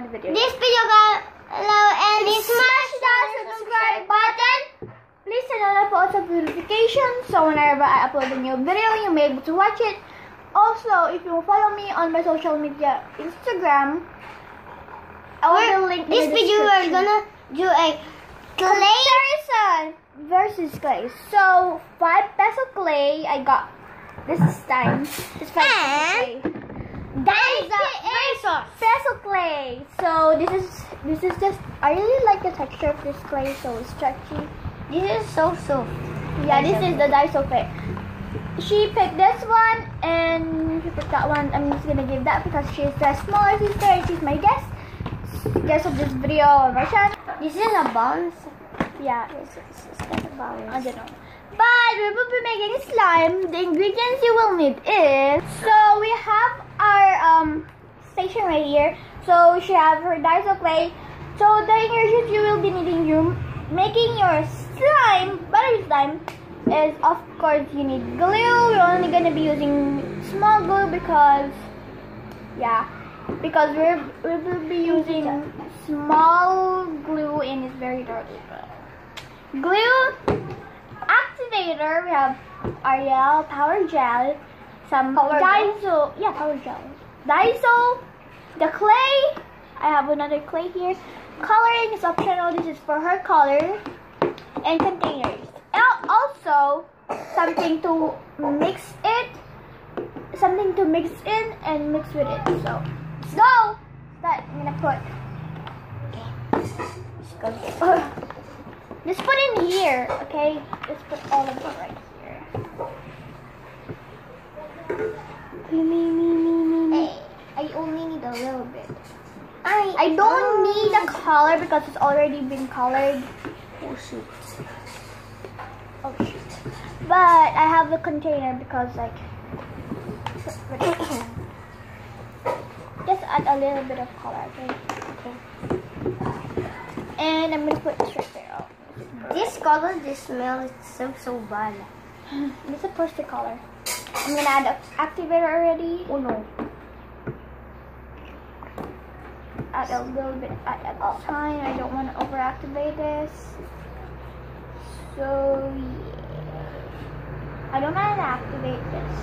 she only video. this video hello and smash that subscribe button. Please turn on the post of notifications so whenever I upload a new video, you'll be able to watch it. Also, if you follow me on my social media, Instagram, I will link in this video we're gonna do a clay comparison versus clay. So five peso clay, I got this time. This five peso clay. That is a very. Peso clay. So this is this is just I really like the texture of this clay. So it's stretchy. This is so soft. Yeah, this is the Daiso clay. She picked this one and she picked that one. I'm just gonna give that because she's the smaller sister and she's my guest. Guest of this video on my channel. This is a bounce. Yeah. This is, this is kind of bounce. I don't know. But we will be making slime. The ingredients you will need is so we have our um station right here. So she have her Daiso clay. So the ingredients you will be needing you making your slime, buttery slime, is of course you need glue. We're only gonna be using small glue because yeah. Because we're we will be using small glue and it's very dirty. Glue activator, we have Ariel Power Gel, some Power gel? Daiso, yeah, Power Gel, Daiso, the clay. I have another clay here. Coloring is optional. This is for her color and containers. And also something to mix it, something to mix in and mix with it. So let's go. Start. I'm gonna put. Okay. Just put in here, okay? Just put all of it right here. Me, me, me, me, me, me. Hey, I only need a little bit. I, I don't need a color because it's already been colored. Oh shoot. Oh shoot. But I have a container because like just add a little bit of color, okay? Okay. And I'm gonna put this right there. This color, this smell is so so bad. This is a poster color. I'm gonna add activator already. Oh no. Add a little bit at a time. I don't want to overactivate this. So yeah. I don't how to activate this.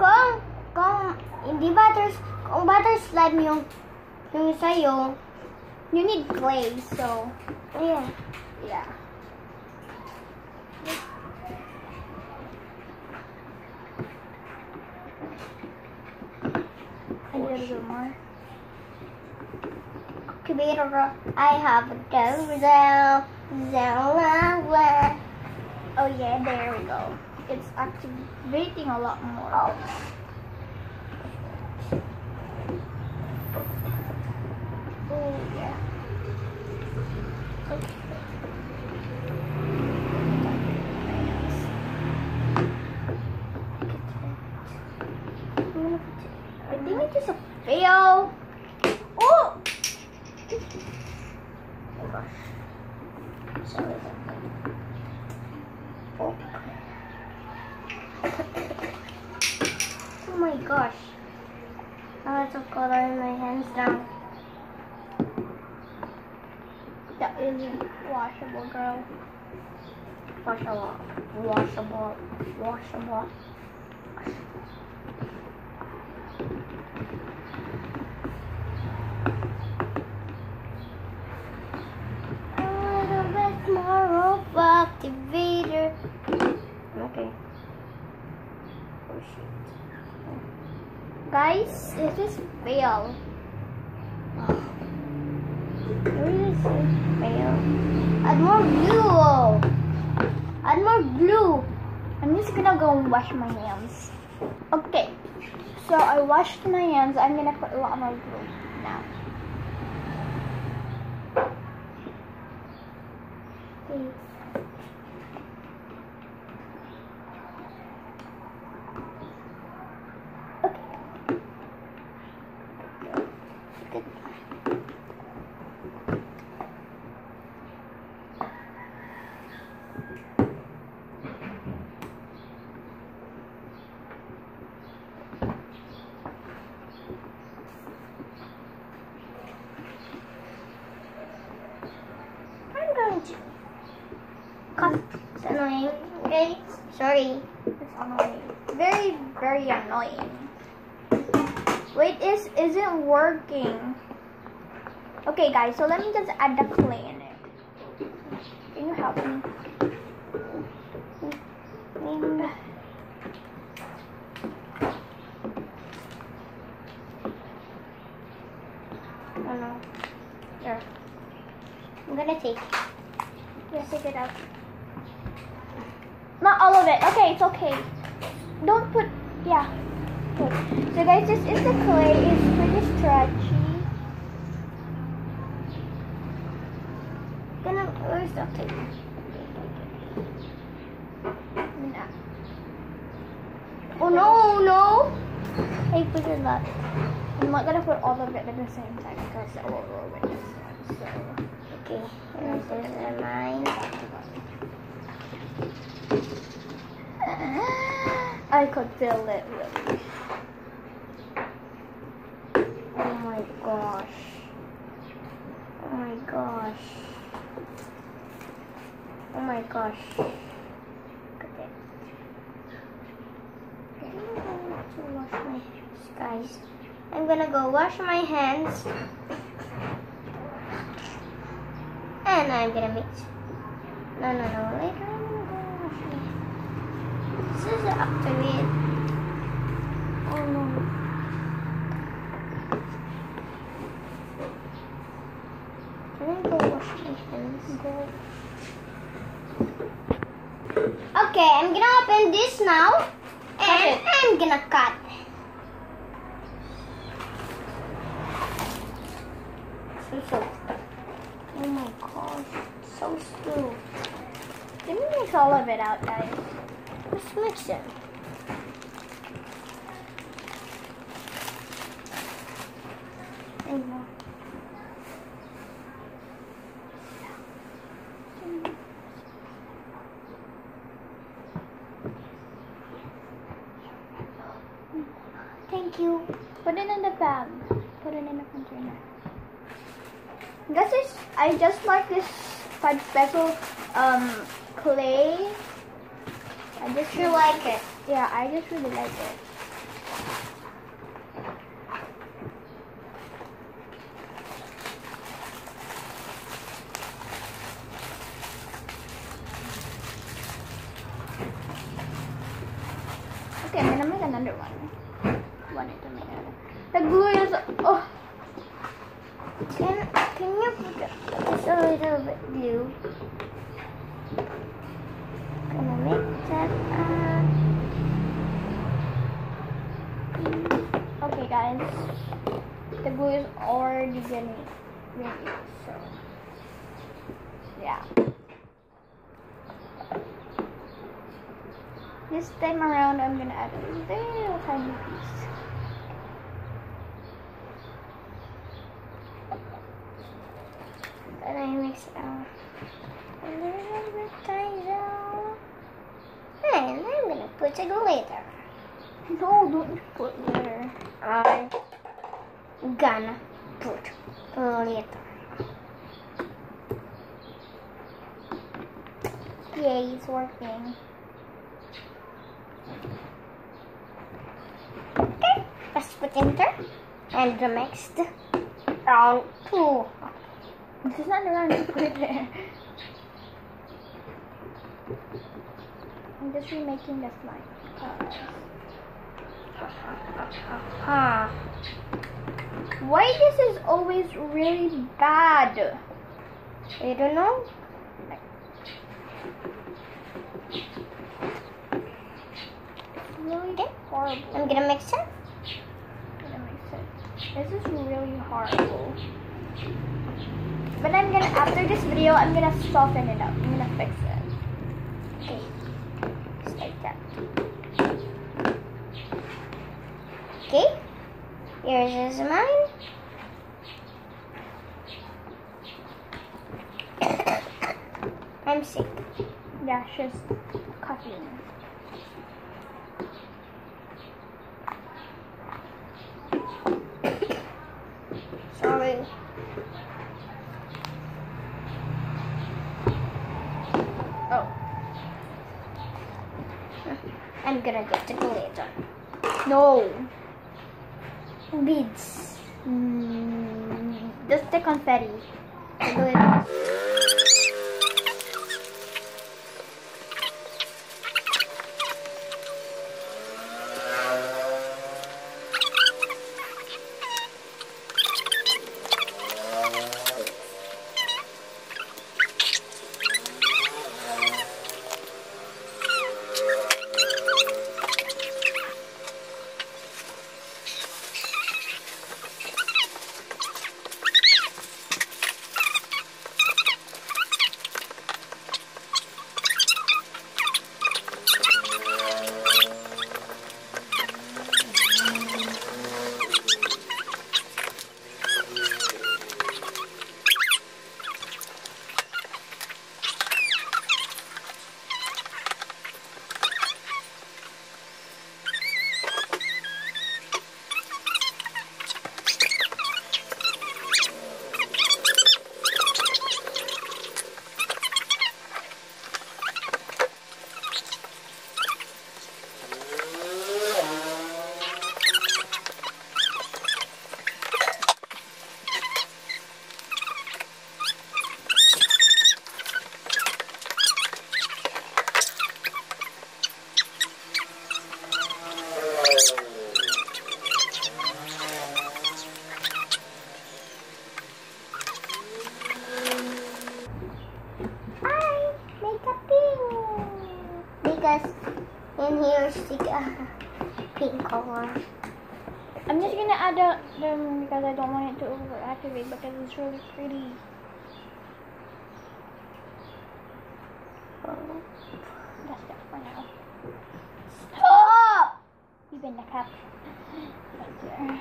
Kung, kung hindi butter, kung butter slime yung, yung sa'yo, You need glaze, so yeah. yeah. A little more. Activator, I have a down, down. Oh yeah, there we go. It's activating a lot more. Oh I think it is a fail. Oh! Oh gosh. Sorry. Oh. oh my gosh. I have some color in my hands now. Isn't washable, girl. Washable. Washable. Washable. A little bit more of activator. Okay. Oh shit. Guys, it is fail. Where is it? Fail. Add more blue. Add more blue. I'm just gonna go and wash my hands. Okay, so I washed my hands. I'm gonna put a lot more glue now. Okay. Okay. Good. Cut. It's annoying. Okay. Sorry. It's annoying. Very, very annoying. Wait, this isn't working. Okay, guys. So let me just add the clay in it. Can you help me? Oh no. I'm gonna take. Yeah, take it out. Not all of it. Okay, it's okay. Don't put. Yeah. So guys, this is the clay. It's pretty stretchy. Gonna. Where's the? Nah. Oh no, no. Hey, put it back. I'm not gonna put all of it at the same time because it will ruin this one. So. Okay. Mine. I could feel it really. Oh my gosh. Oh my gosh. Oh my gosh. Look at. I'm going to wash my hands, guys. I'm gonna go wash my hands. And I'm gonna mix. No, no, no. Later I'm gonna go wash my hands. This is after it. Oh no. I'm gonna go wash my hands. Okay, I'm gonna open this now. And. I'm gonna cut. So, so. Oh my gosh, so slow. Let me mix all of it out, guys. Let's mix it. Thank you. Put it in the bag. Put it in the container. This is I just like this special um clay. I just You like it? yeah, I just really like it. Okay, I'm gonna make another one. One to make another. The glue is oh Can can you put just a little bit glue? Gonna mix okay guys. The glue is already getting ready, so yeah. This time around I'm gonna add a little tiny piece. Then I mix it out. A little bit tiny And Put it later. No, don't put there. I'm gonna put later. Yay, it's working. Okay, let's put in there. And the next oh, round two. This is not the round to put it there. I'm just remaking the slime. Huh. Why this is always really bad? I don't know? It's really horrible. I'm gonna mix it. That makes sense. This is really horrible. But I'm gonna, after this video, I'm gonna soften it up. Here's mine. I'm sick. Yeah, she's coughing. Sorry. Oh. I'm gonna get the glitter. No. Beads. Mm, just the confetti. The glitter. Hi, makeup pink. Because in here stick a pink color. I'm just gonna add the, them because I don't want it to overactivate because it's really pretty. Uh, That's it for now. Stop! Even the cap. Right there.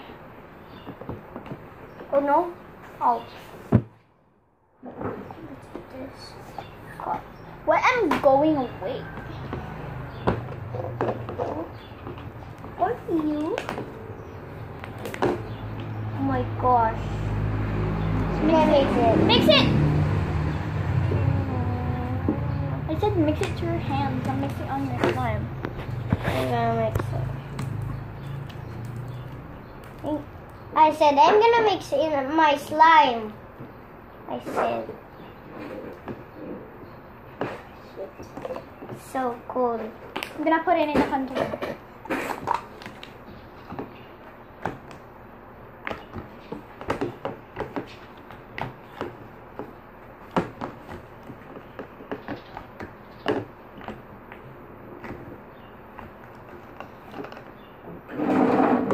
Oh no. Oh. What's this? Oh. Well, I'm going away. For you. Oh my gosh. Mix it. Mix it! I said mix it to your hands. I'm mixing on your slime. I'm gonna mix it. I said I'm gonna mix it in my slime. I said. So cool. I'm gonna put it in the container.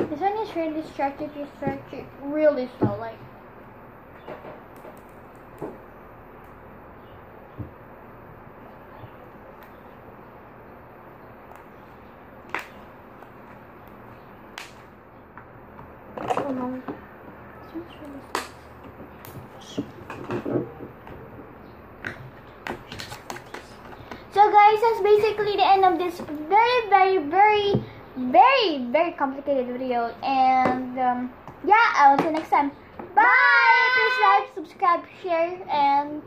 This distracted it really slow, like. So guys, that's basically the end of this very, very, very, very, very complicated video. And um, yeah, I'll see you next time. Bye! Please like, subscribe, share, and.